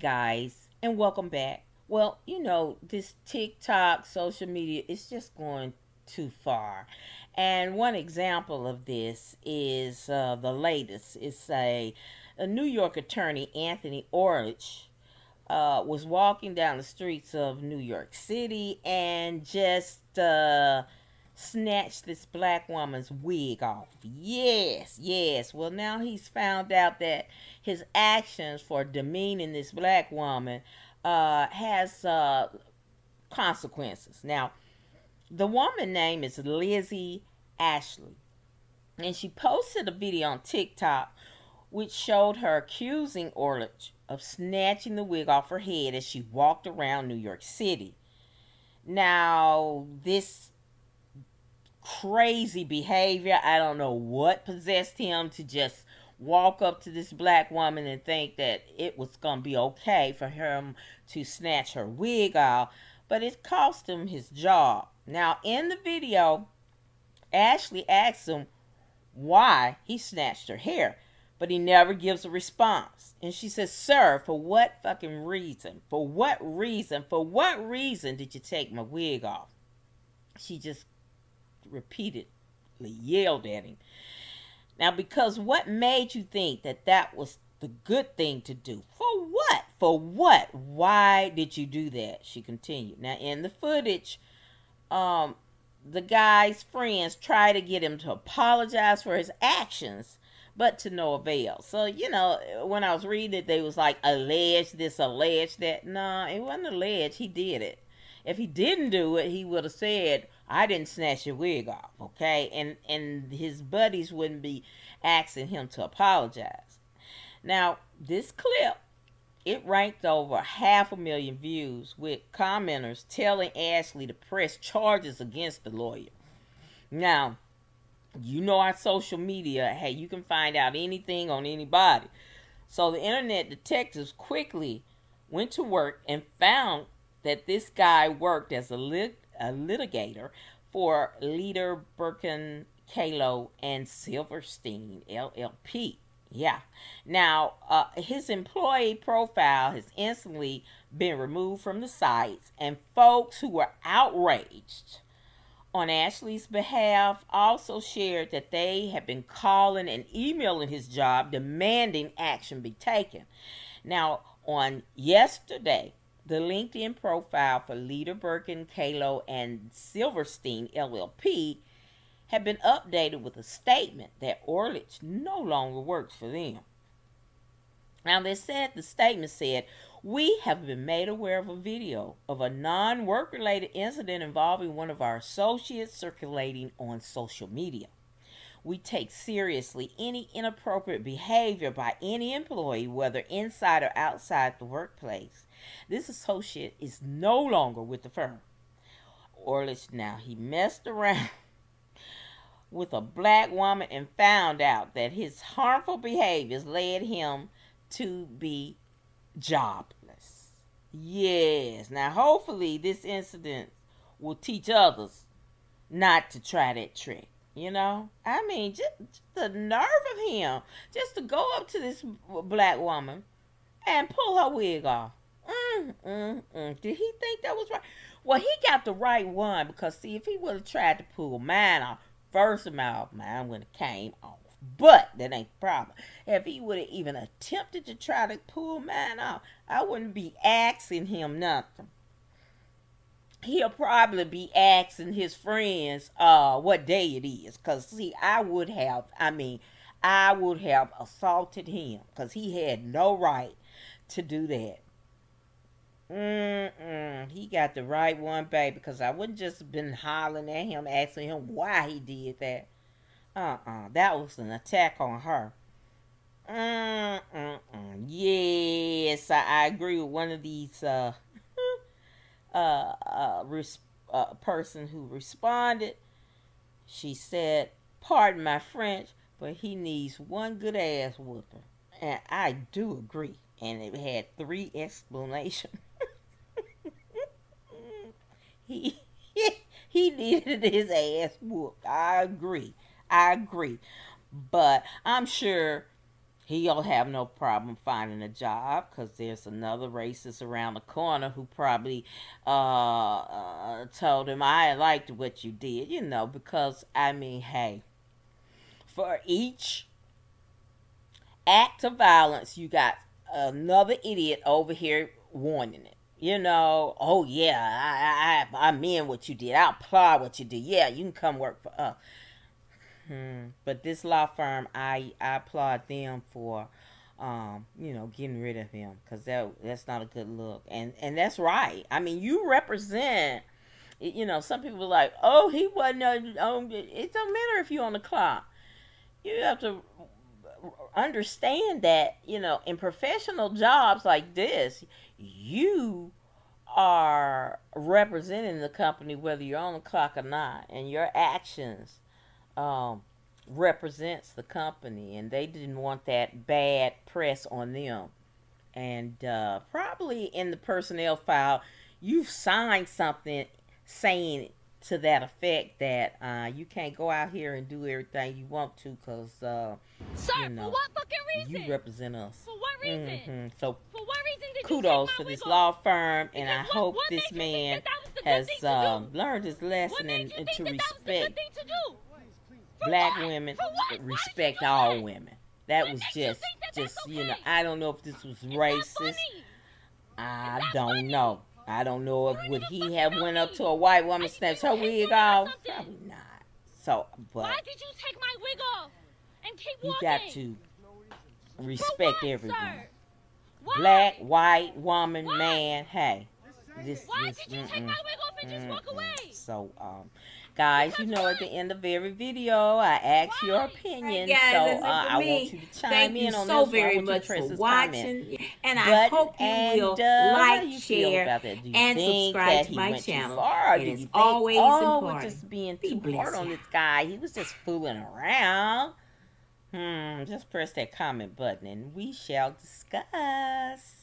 guys, and welcome back. Well, you know, this TikTok social media is just going too far. And one example of this is uh, the latest. It's a, a New York attorney, Anthony Orlich, uh, was walking down the streets of New York City and just uh, snatched this black woman's wig off. Yes, yes. Well, now he's found out that his actions for demeaning this black woman uh, has uh, consequences. Now, the woman name is Lizzy Ashleigh, and she posted a video on TikTok which showed her accusing Orlich of snatching the wig off her head as she walked around New York City. Now, this crazy behavior, I don't know what possessed him to just walk up to this black woman and think that it was going to be okay for him to snatch her wig off, but it cost him his job. Now, in the video, Ashleigh asks him why he snatched her hair but he never gives a response. And she says, Sir, for what fucking reason? For what reason? For what reason did you take my wig off? She just repeatedly yelled at him. Now, because what made you think that that was the good thing to do? For what? For what? Why did you do that? She continued. Now, in the footage, um, the guy's friends try to get him to apologize for his actions but to no avail. So, you know, when I was reading it, they was like, alleged this, alleged that. No, it wasn't alleged. He did it. If he didn't do it, he would have said, I didn't snatch your wig off, okay? And and his buddies wouldn't be asking him to apologize. Now, this clip, it ranked over half a million views with commenters telling Ashleigh to press charges against the lawyer. Now, you know our social media hey you can find out anything on anybody so the internet detectives quickly went to work and found that this guy worked as a, lit- a litigator for Leader Berkon Colao and Silverstein LLP. Yeah. Now, uh, his employee profile has instantly been removed from the sites, and folks who were outraged on Ashleigh's behalf also shared that they have been calling and emailing his job demanding action be taken. Now, on yesterday, the LinkedIn profile for Leader Berkon, Colao, and Silverstein LLP had been updated with a statement that Orlich no longer works for them. Now, they said the statement said, we have been made aware of a video of a non work related incident involving one of our associates circulating on social media. We take seriously any inappropriate behavior by any employee, whether inside or outside the workplace. This associate is no longer with the firm. Orlich now, he messed around with a black woman and found out that his harmful behaviors led him to be jobless. Yes. Now, hopefully, this incident will teach others not to try that trick. You know, I mean, just, the nerve of him just to go up to this black woman and pull her wig off. Did he think that was right? Well, he got the right one because see, if he would have tried to pull mine off, first of all, mine would have came off. But that ain't the problem. If he would have even attempted to try to pull mine off, I wouldn't be asking him nothing. He'll probably be asking his friends uh what day it is. Cause see, I would have I mean, I would have assaulted him because he had no right to do that. Mm-mm. He got the right one, baby, because I wouldn't just been hollering at him, asking him why he did that. Uh-uh. That was an attack on her. Mm-mm-mm. Yes, I, I, agree with one of these uh uh uh, res- uh person who responded. She said, "Pardon my French, but he needs one good ass whooping." And I do agree. And it had three explanations. He he needed his ass whooped. I agree. I agree. But I'm sure he'll have no problem finding a job because there's another racist around the corner who probably uh, uh, told him I liked what you did, you know, because I mean, hey, for each act of violence, you got another idiot over here warning it. You know, oh yeah, I I I mean what you did. I applaud what you did. Yeah, you can come work for us. Hmm. But this law firm, I I applaud them for, um, you know, getting rid of him because that that's not a good look, and and that's right. I mean, you represent. You know, some people are like, "Oh, he wasn't." Um, it don't matter if you're on the clock. You have to understand that you know in professional jobs like this you are representing the company whether you're on the clock or not and your actions um, represents the company and they didn't want that bad press on them. And uh, probably in the personnel file you've signed something saying to that effect that uh, you can't go out here and do everything you want to because uh, Sir, you know, for what fucking reason? you represent us. For what reason? Mm-hmm. So For what reason did kudos for this law firm, and I what- hope what this made you think man that that was the good has to um, learned his lesson and, and to that that was the respect to do? Black what? women, For what? Why did you respect all women. That was just, think that that's just you know. I don't know if this was racist. I don't funny. know. I don't know if would he have went up to a white woman, snatched her wig off. Probably not. So, but Why did you take my wig off and keep you walking? got to respect everyone. Black, white, woman, Why? man. Hey, this Why this. did you take mm-mm. my wig off and just walk away? So, um, guys, you know, at the end of every video, I ask your opinion. guys, so, uh, I me. want you to chime Thank in you on so this. very one. Much for this comment. watching, and I But- hope you and, will uh, like, share, about that? Do you and subscribe to my channel. It is think, always oh, we're important. just being Be too hard on this guy. He was just fooling around. Hmm, just press that comment button and we shall discuss.